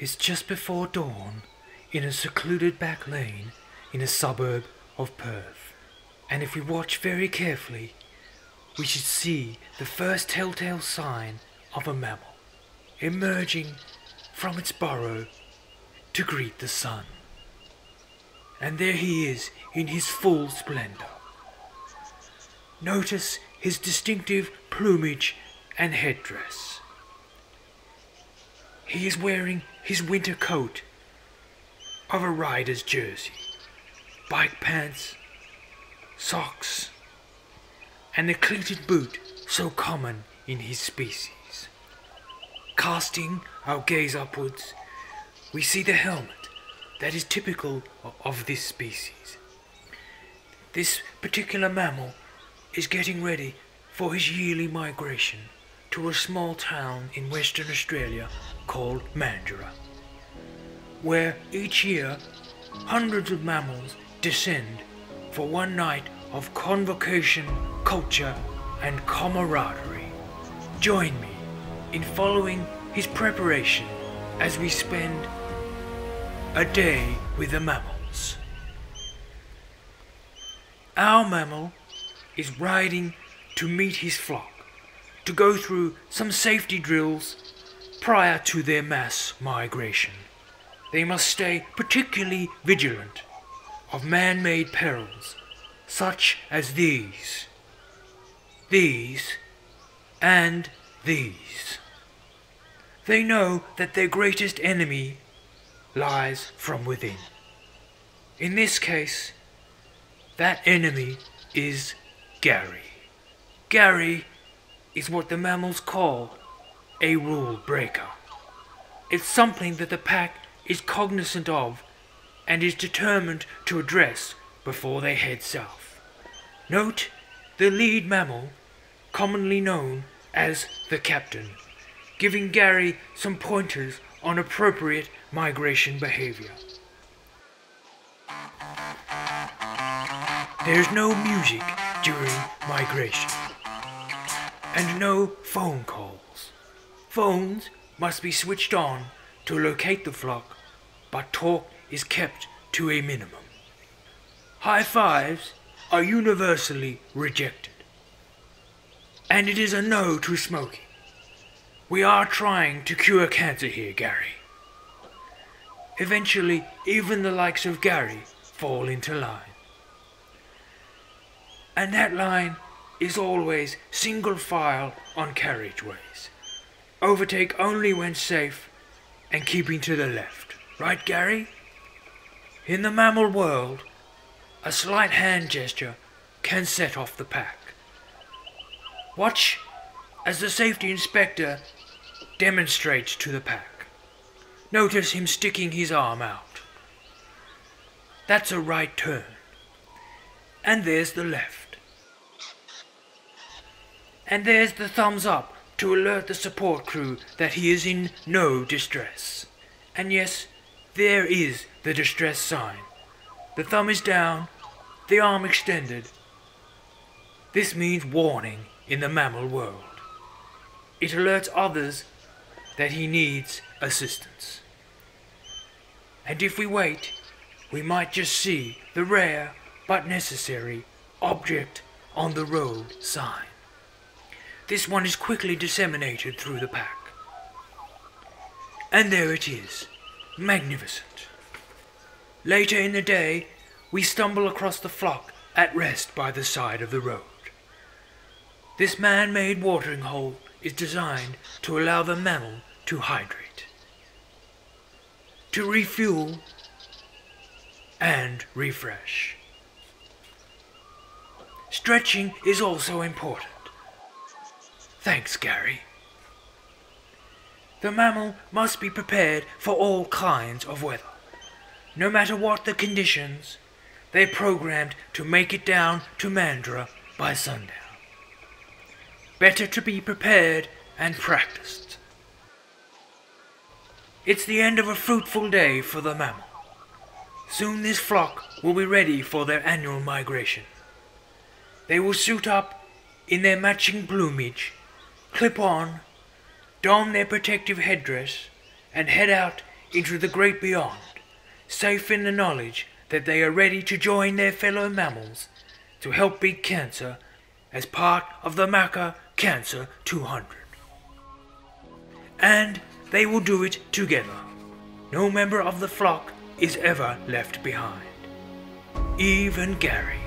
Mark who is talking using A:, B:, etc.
A: It's just before dawn in a secluded back lane in a suburb of Perth. And if we watch very carefully, we should see the first telltale sign of a MAMIL emerging from its burrow to greet the sun. And there he is in his full splendor. Notice his distinctive plumage and headdress. He is wearing his winter coat of a rider's jersey, bike pants, socks, and the cleated boot so common in his species. Casting our gaze upwards, we see the helmet that is typical of this species. This particular MAMIL is getting ready for his yearly migration to a small town in Western Australia called Mandurah, where each year hundreds of MAMILs descend for one night of convocation, culture, and camaraderie. Join me in following his preparation as we spend a day with the MAMILs. Our MAMIL is riding to meet his flock, to go through some safety drills prior to their mass migration. They must stay particularly vigilant of man made perils, such as these, these, and these. They know that their greatest enemy lies from within. In this case, that enemy is Gary. Gary is what the MAMILs call a rule breaker. It's something that the pack is cognizant of and is determined to address before they head south. Note the lead MAMIL, commonly known as the captain, giving Gary some pointers on appropriate migration behavior. There's no music during migration, and no phone calls. Phones must be switched on to locate the flock, but talk is kept to a minimum. High fives are universally rejected, and it is a no to smoking. We are trying to cure cancer here, Gary. Eventually, even the likes of Gary fall into line. And that line is always single file on carriageways. Overtake only when safe and keeping to the left. Right, Gary? In the MAMIL world, a slight hand gesture can set off the pack. Watch as the safety inspector demonstrates to the pack. Notice him sticking his arm out. That's a right turn. And there's the left. And there's the thumbs up to alert the support crew that he is in no distress. And yes, there is the distress sign. The thumb is down, the arm extended. This means warning in the MAMIL world. It alerts others that he needs assistance. And if we wait, we might just see the rare but necessary object on the road sign. This one is quickly disseminated through the pack. And there it is, magnificent. Later in the day, we stumble across the flock at rest by the side of the road. This man made watering hole is designed to allow the MAMIL to hydrate, to refuel, and refresh. Stretching is also important. Thanks, Gary. The MAMIL must be prepared for all kinds of weather. No matter what the conditions, they're programmed to make it down to Mandurah by sundown. Better to be prepared and practiced. It's the end of a fruitful day for the MAMIL. Soon this flock will be ready for their annual migration. They will suit up in their matching plumage, clip on, don their protective headdress, and head out into the great beyond, safe in the knowledge that they are ready to join their fellow MAMILs to help beat cancer as part of the MACA Cancer 200. And they will do it together. No member of the flock is ever left behind. Even Gary.